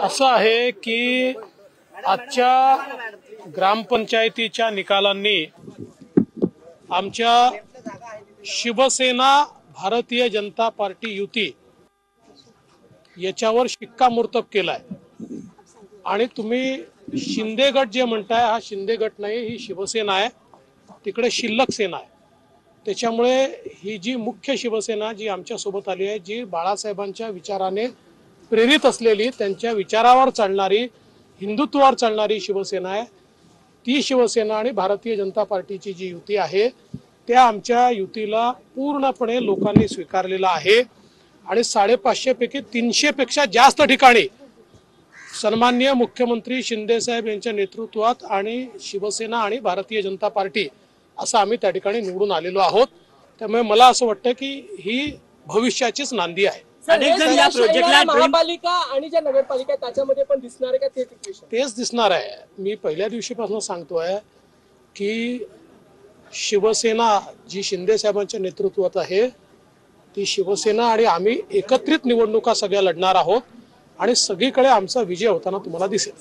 असं आहे की आजच्या ग्रामपंचायतीच्या निकालांनी आमच्या शिवसेना भारतीय जनता पार्टी युती याच्यावर शिक्कामोर्तब केलाय. आणि तुम्ही शिंदे गट जे म्हणताय हा शिंदे गट नाही ही शिवसेना आहे. तिकडे शिल्लक सेना आहे. त्याच्यामुळे ही जी मुख्य शिवसेना जी आमच्यासोबत आली आहे जी बाळासाहेबांच्या विचाराने प्रेरित असलेली त्यांच्या विचारावर चालणारी हिंदुत्वावर चालणारी शिवसेना आहे ती शिवसेना आणि भारतीय जनता पार्टीची जी युती आहे त्या आमच्या युतीला पूर्णपणे लोकांनी स्वीकारलेला आहे. आणि साडेपाचशेपैकी तीनशेपेक्षा जास्त ठिकाणी सन्माननीय मुख्यमंत्री शिंदेसाहेब यांच्या नेतृत्वात आणि शिवसेना आणि भारतीय जनता पार्टी असं आम्ही त्या ठिकाणी निवडून आलेलो आहोत. त्यामुळे मला असं वाटतं की ही भविष्याचीच नांदी आहे. अनेक जण या प्रोजेक्टला ड्रीम महापालिका आणि ज्या नगरपालिका त्याच्यामध्ये पण दिसणार आहे का ते इक्वेशन तेच दिसणार आहे. मी पहिल्या दिवशीपासून सांगतोय की शिवसेना जी शिंदे साहेबांच्या नेतृत्वात आहे ती शिवसेना आणि आम्ही एकत्रित निवडणुका सगळ्या लढणार आहोत आणि सगळीकडे आमचा विजय होताना तुम्हाला दिसेल.